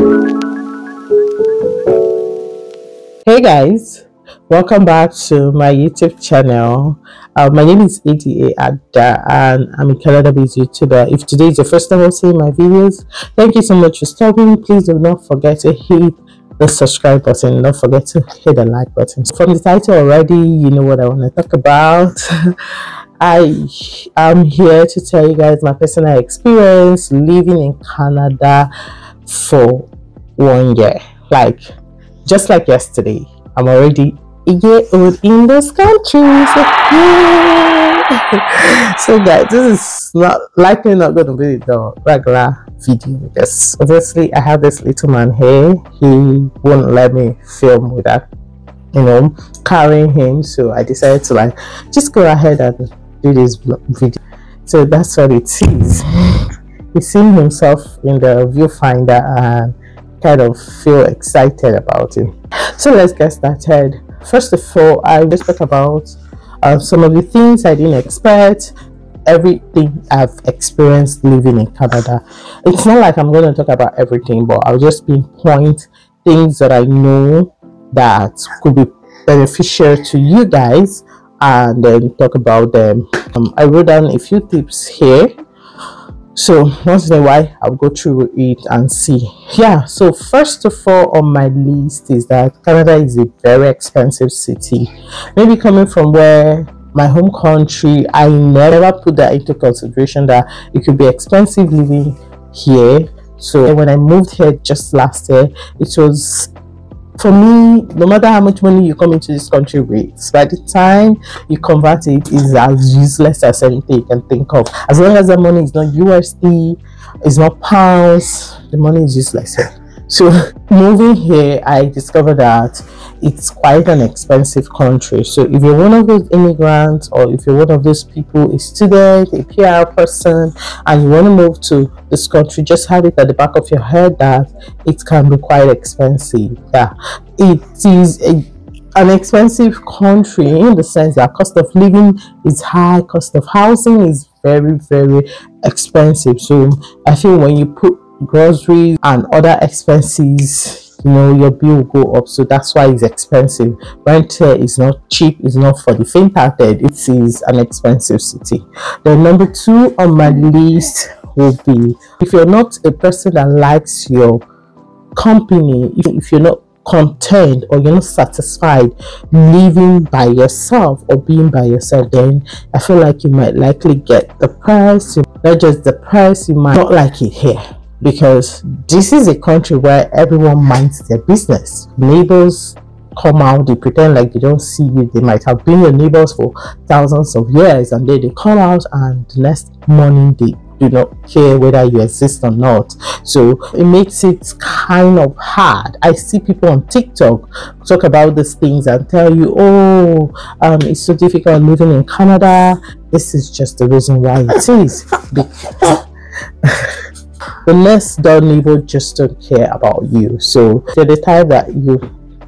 Hey guys, welcome back to my YouTube channel. Uh, my name is ADA Ada and I'm a Canada based YouTuber. If today is your first time seeing my videos, thank you so much for stopping. Please do not forget to hit the subscribe button. Don't forget to hit the like button. From the title already, you know what I want to talk about. I am here to tell you guys my personal experience living in Canada for one year. Like, just like yesterday, I'm already a year old in this country. So, so guys, this is not likely not going to be the regular video because obviously I have this little man here. He won't let me film without you know carrying him so i decided to like just go ahead and do this video so that's what it is he's seeing himself in the viewfinder and kind of feel excited about it. So let's get started. First of all i will just talk about uh, some of the things i didn't expect everything i've experienced living in canada. It's not like i'm going to talk about everything but i'll just pinpoint things that i know that could be beneficial to you guys and then talk about them. Um, i wrote down a few tips here so once in a while i'll go through it and see. Yeah so first of all on my list is that canada is a very expensive city. Maybe coming from where my home country i never put that into consideration that it could be expensive living here. So when i moved here just last year it was for me, no matter how much money you come into this country with, by the time you convert it, is as useless as anything you can think of. As long as the money is not USD, it's not pounds, the money is useless. So moving here, I discovered that it's quite an expensive country. So if you're one of those immigrants or if you're one of those people, a student, a PR person, and you want to move to this country, just have it at the back of your head that it can be quite expensive. Yeah, it is a an expensive country in the sense that cost of living is high, cost of housing is very, very expensive. So I feel when you put groceries and other expenses you know your bill will go up. So that's why it's expensive. Rent here is not cheap it's not for the faint-hearted. It is an expensive city. Then number two on my list will be if you're not a person that likes your company if, if you're not content or you're not satisfied living by yourself or being by yourself then i feel like you might likely get the price. Not just the price you might not like it here because this is a country where everyone minds their business. Neighbors come out, they pretend like they don't see you. They might have been your neighbors for thousands of years, and then they come out, and the next morning they do not care whether you exist or not. So it makes it kind of hard. I see people on TikTok talk about these things and tell you, oh, um, it's so difficult living in Canada. This is just the reason why it is. the next door neighbor just don't care about you. So they're the type that you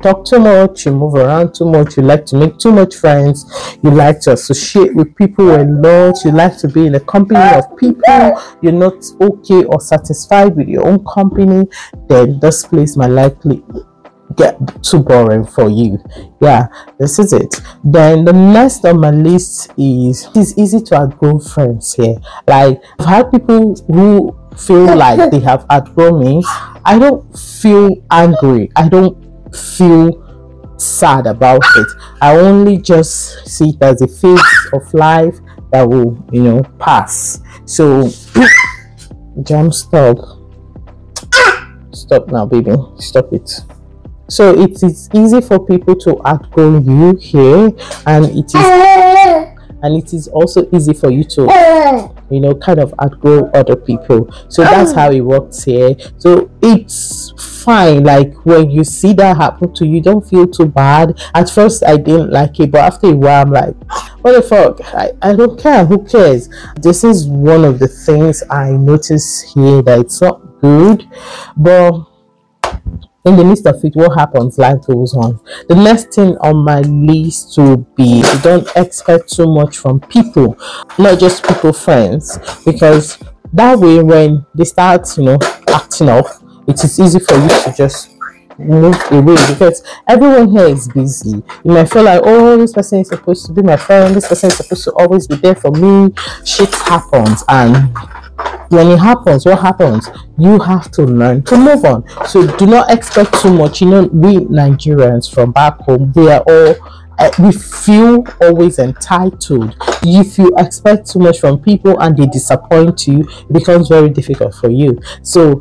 talk too much you move around too much you like to make too much friends you like to associate with people a lot you like to be in the company of people you're not okay or satisfied with your own company then this place might likely get too boring for you. Yeah this is it. Then the next on my list is it's easy to outgrow friends here. Like i've had people who feel like they have outgrown me. I don't feel angry. I don't feel sad about it. I only just see it as a phase of life that will you know pass. So jump stop. Stop now baby. Stop it. So it is easy for people to outgrow you here and it is and it is also easy for you to you know kind of outgrow other people. So that's ah. how it works here. So it's fine like when you see that happen to you don't feel too bad. At first i didn't like it but after a while i'm like what the fuck? I, I don't care who cares? This is one of the things i notice here that it's not good but in the midst of it what happens? Life goes on. The next thing on my list will be don't expect too much from people not just people friends. Because that way when they start you know acting up it is easy for you to just move away. Because everyone here is busy. You might feel like, oh, this person is supposed to be my friend, this person is supposed to always be there for me. Shit happens, and when it happens, what happens? You have to learn to move on. So do not expect too much. You know, we Nigerians from back home, we are all uh, we feel always entitled. If you expect too much from people and they disappoint you, it becomes very difficult for you. So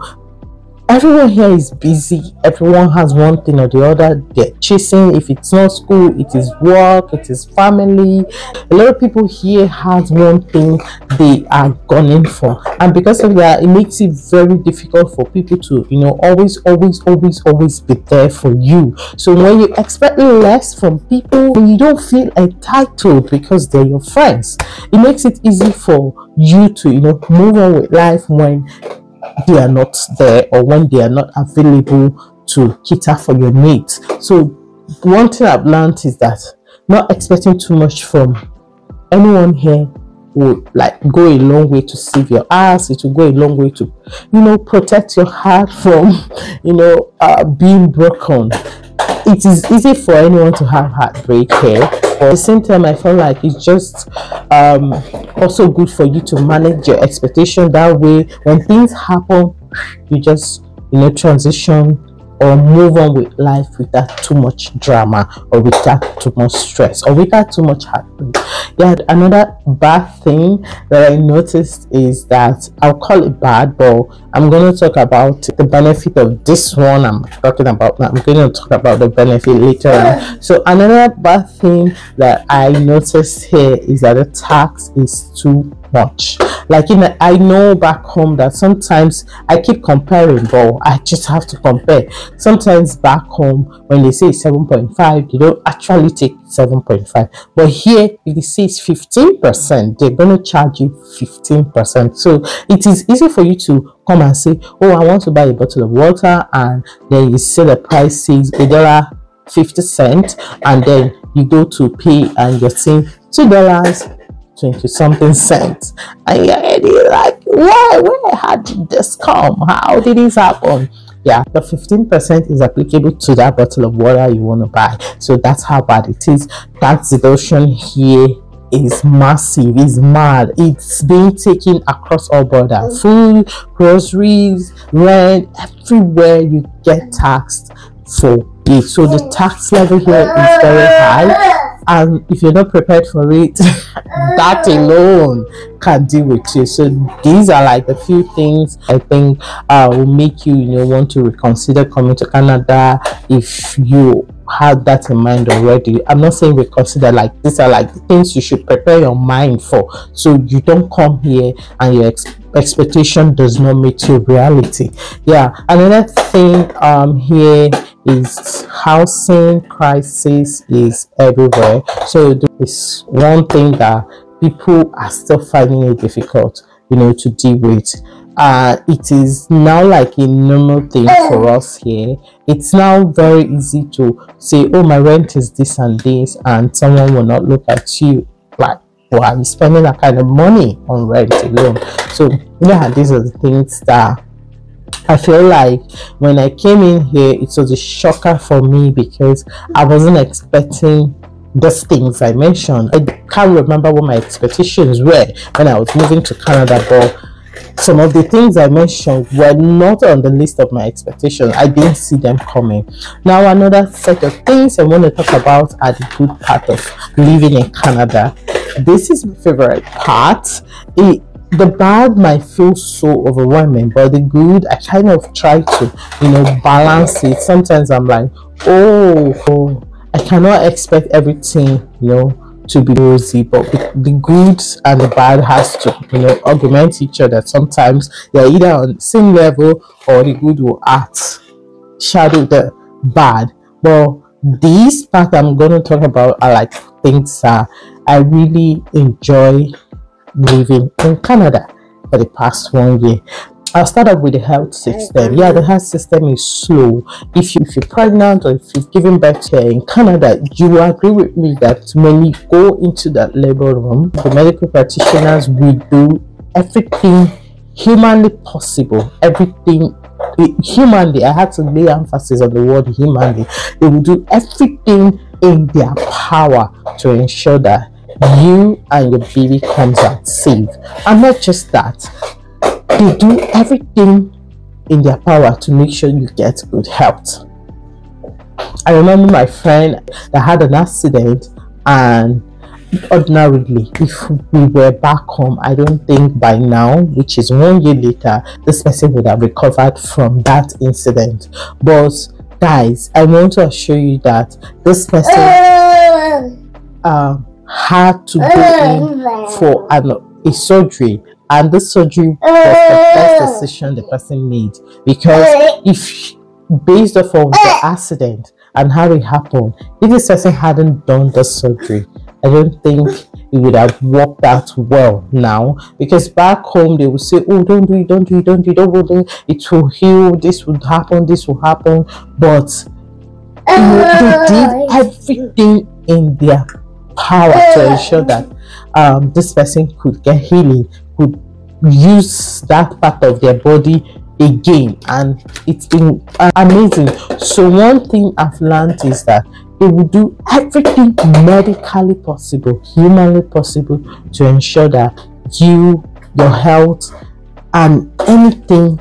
everyone here is busy. Everyone has one thing or the other. They're chasing. If it's not school it is work it is family. A lot of people here has one thing they are gunning for. And because of that it makes it very difficult for people to you know always always always always be there for you. So when you expect less from people you don't feel entitled because they're your friends. It makes it easy for you to you know move on with life when they are not there or when they are not available to cater for your needs. So one thing I've learned is that not expecting too much from anyone here will like go a long way to save your ass it will go a long way to you know protect your heart from you know uh, being broken. It is easy for anyone to have heartbreak here at the same time i feel like it's just um also good for you to manage your expectation that way. When things happen you just you know transition or move on with life without too much drama or without too much stress or without too much heartbreak. Yeah, another bad thing that I noticed is that I'll call it bad, but I'm going to talk about the benefit of this one. I'm talking about now. I'm going to talk about the benefit later on. So another bad thing that I noticed here is that the tax is too much. Like you know i know back home that sometimes i keep comparing but i just have to compare. Sometimes back home when they say 7.5 they don't actually take 7.5 but here if they say it's 15 percent they're going to charge you 15 percent. So it is easy for you to come and say oh i want to buy a bottle of water and then you see the price is a dollar 50 cent and then you go to pay and you're saying two dollars 20 something cents and you're like why where did this come? How did this happen? Yeah the 15 percent is applicable to that bottle of water you want to buy. So that's how bad it is. That deduction here is massive is mad. It's being taken across all borders. Food groceries rent everywhere you get taxed for it. So the tax level here is very high and if you're not prepared for it that alone can deal with you. So these are like a few things i think uh, will make you you know want to reconsider coming to canada if you have that in mind already. I'm not saying reconsider like these are like things you should prepare your mind for. So you don't come here and your ex expectation does not meet your reality. Yeah. Another thing um here is housing crisis is everywhere. So it's one thing that people are still finding it difficult you know to deal with. Uh it is now like a normal thing for us here. It's now very easy to say oh my rent is this and this and someone will not look at you. Like why are you spending that kind of money on rent alone? So yeah these are the things that I feel like when I came in here, it was a shocker for me because I wasn't expecting those things I mentioned. I can't remember what my expectations were when I was moving to Canada, but some of the things I mentioned were not on the list of my expectations. I didn't see them coming. Now, another set of things I want to talk about are the good part of living in Canada. This is my favorite part. It the bad might feel so overwhelming, but the good, I kind of try to, you know, balance it. Sometimes I'm like, oh, oh I cannot expect everything, you know, to be rosy, but the good and the bad has to, you know, augment each other. Sometimes they're either on the same level or the good will act shadow the bad. But these part I'm going to talk about are like things that I really enjoy living in Canada for the past one year. I'll start off with the health oh, system. Yeah, the health system is slow. If, you, if you're pregnant or if you're giving birth here in Canada, you will agree with me that when you go into that labor room, the medical practitioners will do everything humanly possible, everything eh, humanly, I had to lay emphasis on the word humanly. They will do everything in their power to ensure that you and your baby comes out safe. And not just that, they do everything in their power to make sure you get good health. I remember my friend that had an accident and ordinarily if we were back home i don't think by now which is one year later this person would have recovered from that incident but guys i want to assure you that this person um, had to go eh, in eh. for an, a surgery. And this surgery was the eh. best decision the person made. Because if based off of the accident and how it happened if this person hadn't done the surgery I don't think it would have worked out well now. Because back home they would say, Oh, don't do it, don't do it, don't do it, don't do it, it will heal, this will happen, this will happen. But you know, they did everything in their power to ensure that um, this person could get healing, could use that part of their body again. And it's been amazing. So one thing i've learned is that they will do everything medically possible, humanly possible to ensure that you, your health, and anything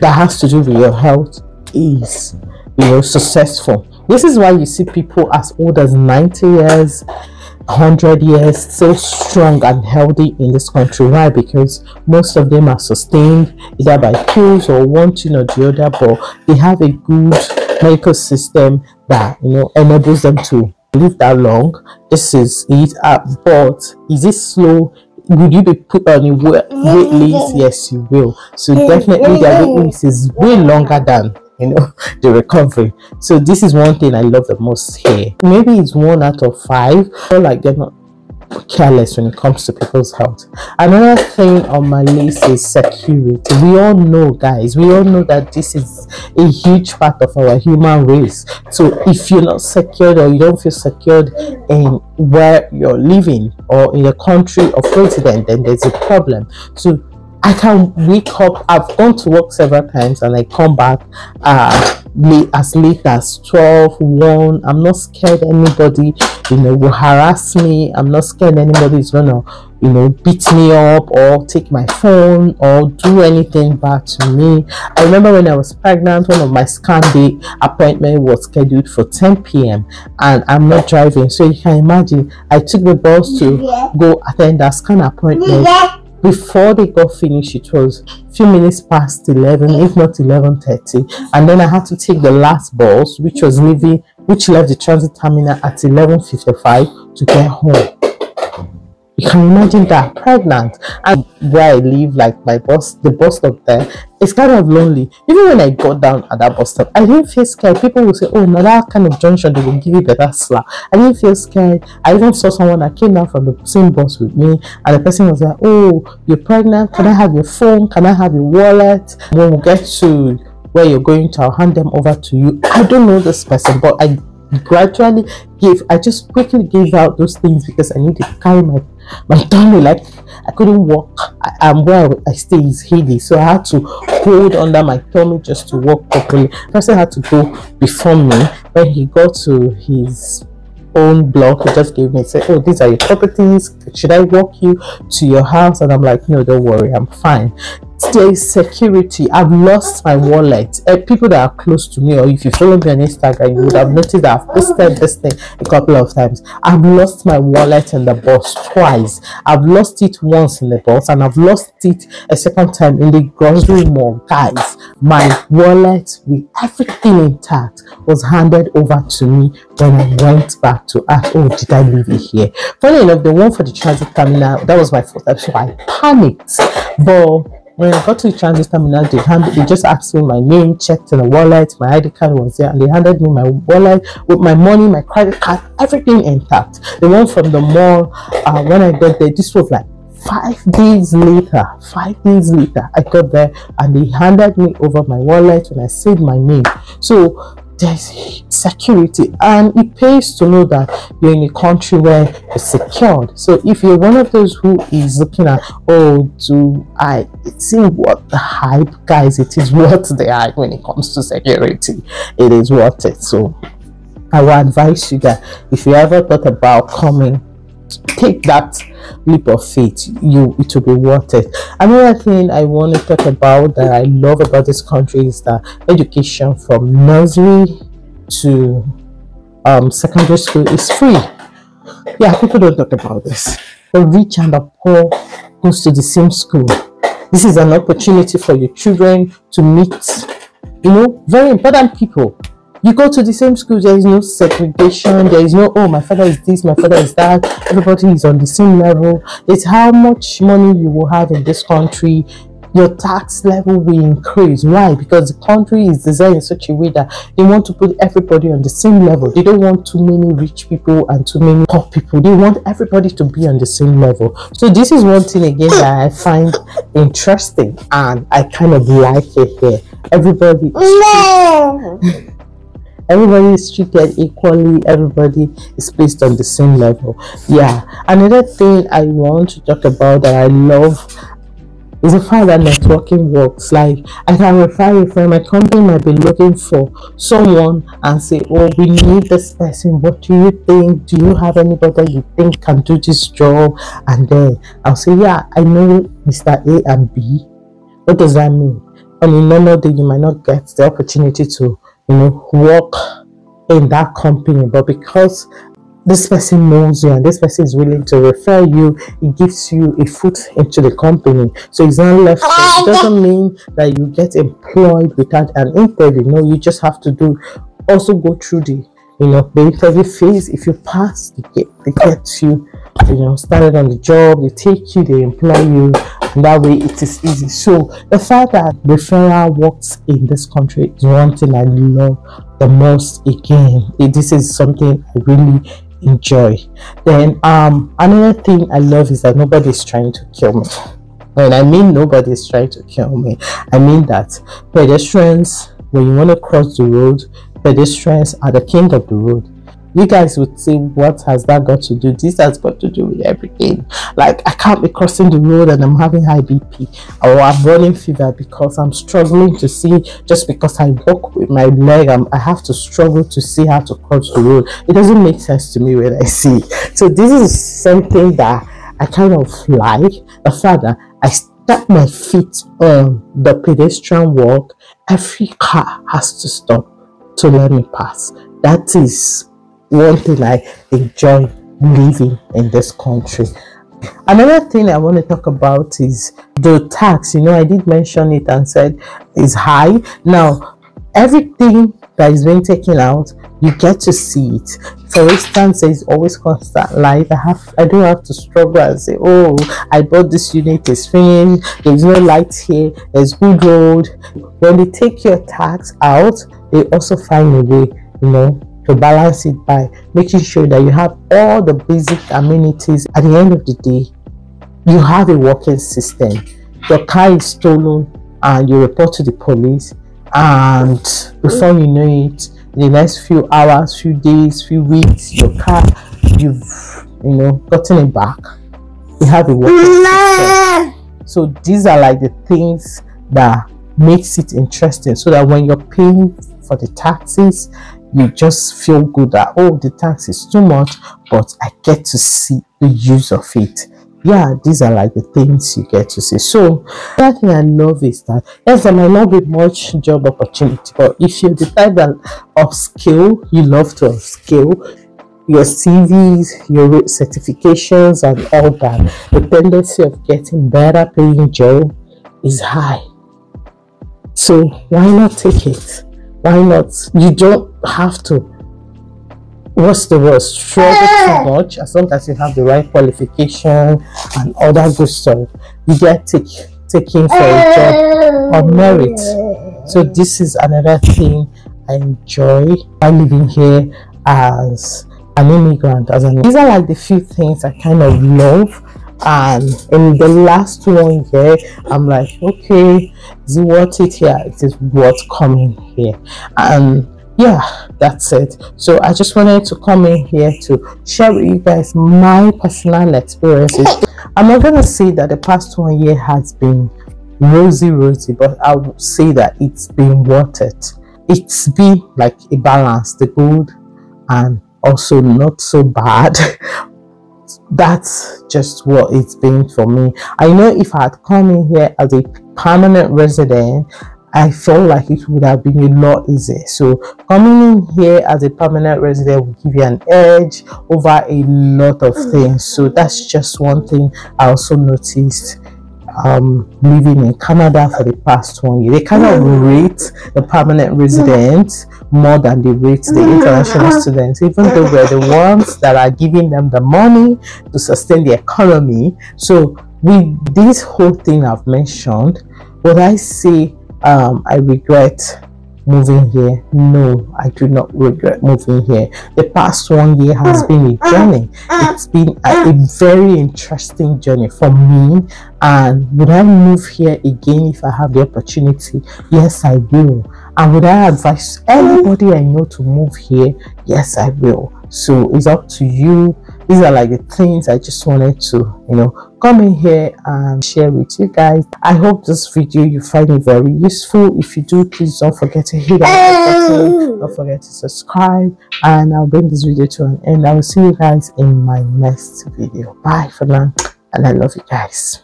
that has to do with your health is you know successful. This is why you see people as old as 90 years, 100 years still strong and healthy in this country. Why? Because most of them are sustained either by pills or one thing or the other, but they have a good medical system that you know enables them to live that long. This is it. Uh, but is it slow? Would you be put on a wait list? Yes, you will. So definitely the wait list is way longer than you know the recovery so this is one thing i love the most here maybe it's one out of five or like they're not careless when it comes to people's health. Another thing on my list is security. We all know, guys, we all know that this is a huge part of our human race. So if you're not secured or you don't feel secured in where you're living or in a country of residence, then there's a problem. So I can wake up. I've gone to work several times and I come back uh, late, as late as 12, 1. I'm not scared anybody, you know, will harass me. I'm not scared anybody is gonna, you know, beat me up or take my phone or do anything bad to me. I remember when I was pregnant, one of my scan day appointment was scheduled for 10 p.m. and I'm not driving. So you can imagine I took the bus to go attend that scan appointment before they got finished it was a few minutes past 11 if not 11.30 and then i had to take the last bus which was leaving which left the transit terminal at 11.55 to get home you can imagine that pregnant and where I live, like my bus, the bus stop there, it's kind of lonely. Even when I got down at that bus stop, I didn't feel scared. People will say, Oh, now that kind of junction, they will give you better slap. I didn't feel scared. I even saw someone that came down from the same bus with me, and the person was like, Oh, you're pregnant. Can I have your phone? Can I have your wallet? When we get to where you're going to, I'll hand them over to you. I don't know this person, but I gradually gave i just quickly gave out those things because i needed to carry my my tummy like i couldn't walk. I, am where i stay is hilly so i had to hold under my tummy just to walk properly. Person had to go before me. When he got to his own block he just gave me say oh these are your properties. Should i walk you to your house? And i'm like no don't worry. I'm fine there is security. I've lost my wallet. Uh, people that are close to me, or if you follow me on Instagram, you would have noticed that I've posted this thing a couple of times. I've lost my wallet in the bus twice. I've lost it once in the bus, and I've lost it a second time in the grocery mall. Guys, my wallet with everything intact was handed over to me when I went back to ask, oh, did I leave it here? Funny enough, the one for the transit terminal, that was my first time, so I panicked. But when I got to the transit terminal, they, handed, they just asked me my name, checked in the wallet, my ID card was there, and they handed me my wallet with my money, my credit card, everything intact. The one from the mall, uh, when I got there, this was like five days later five days later i got there and they handed me over my wallet and i said my name so there's security and it pays to know that you're in a country where it's secured. So if you're one of those who is looking at oh do i see what the hype guys it is worth the hype when it comes to security. It is worth it so i will advise you that if you ever thought about coming take that leap of faith you it will be worth it. Another thing i want to talk about that i love about this country is that education from nursery to um, secondary school is free. Yeah people don't talk about this. The rich and the poor goes to the same school. This is an opportunity for your children to meet you know very important people you go to the same school there is no segregation there is no oh my father is this my father is that. Everybody is on the same level. It's how much money you will have in this country. Your tax level will increase. Why? Because the country is designed in such a way that they want to put everybody on the same level. They don't want too many rich people and too many poor people. They want everybody to be on the same level. So this is one thing again that i find interesting and i kind of like it here. Everybody everybody is treated equally. Everybody is placed on the same level. Yeah. Another thing i want to talk about that i love is the fact that networking works. Like i can refer a friend. My company might be looking for someone and say oh we need this person. What do you think? Do you have anybody you think can do this job? And then i'll say yeah i know mr a and b. What does that mean? And in normal day you might not get the opportunity to you know, work in that company. But because this person knows you and this person is willing to refer you, it gives you a foot into the company. So it's not left. It doesn't mean that you get employed without an interview. No, you just have to do also go through the you know the interview phase. If you pass, they get they get you you know started on the job, they take you, they employ you, and that way it is easy. So the fact that referral works in this country is one thing I love the most again. This is something I really enjoy. Then um another thing I love is that nobody is trying to kill me. When I mean nobody is trying to kill me, I mean that pedestrians when you want to cross the road, pedestrians are the king of the road you guys would say what has that got to do? This has got to do with everything. Like i can't be crossing the road and i'm having high bp or i'm running fever because i'm struggling to see. Just because i walk with my leg I'm, i have to struggle to see how to cross the road. It doesn't make sense to me when i see. So this is something that i kind of like. The fact that i step my feet on the pedestrian walk every car has to stop to let me pass. That is one thing I enjoy living in this country. Another thing I want to talk about is the tax. You know, I did mention it and said is high. Now, everything that is being taken out, you get to see it. For instance, there's always constant light. I have I don't have to struggle and say, oh, I bought this unit, it's finished, there's no light here, there's good road. When they take your tax out, they also find a way, you know, to balance it by making sure that you have all the basic amenities. At the end of the day you have a working system. Your car is stolen and you report to the police and before you know it in the next few hours few days few weeks your car you've you know gotten it back. You have a working system. So these are like the things that makes it interesting so that when you're paying for the taxes you just feel good that oh the tax is too much but i get to see the use of it. Yeah these are like the things you get to see. So that thing i love is that yes there might not be much job opportunity but if the type that upskill you love to upskill. Your cvs your certifications and all that the tendency of getting better paying job is high. So why not take it why not? You don't have to. What's the word? Struggle too eh. much as long as you have the right qualification and all that good stuff. You get take, taken for a job on merit. So this is another thing I enjoy by living here as an immigrant. As an these are like the few things I kind of love and in the last one here i'm like okay is it worth it? Here it is worth coming here. And yeah that's it. So i just wanted to come in here to share with you guys my personal experiences. I'm not gonna say that the past one year has been rosy rosy but i would say that it's been worth it. It's been like a balance the good and also not so bad that's just what it's been for me i know if i had come in here as a permanent resident I felt like it would have been a lot easier. So coming in here as a permanent resident will give you an edge over a lot of mm. things. So that's just one thing I also noticed um, living in Canada for the past one year. They kind of rate the permanent residents more than they rate the international students, even though we're the ones that are giving them the money to sustain the economy. So with this whole thing I've mentioned, what I say um, I regret moving here. No, I do not regret moving here. The past one year has been a journey. It's been a, a, very interesting journey for me. And would I move here again if I have the opportunity? Yes, I will. And would I advise anybody I know to move here? Yes, I will. So it's up to you these are like the things I just wanted to, you know, come in here and share with you guys. I hope this video you find it very useful. If you do, please don't forget to hit that like button. Don't forget to subscribe. And I'll bring this video to an end. I will see you guys in my next video. Bye for now. And I love you guys.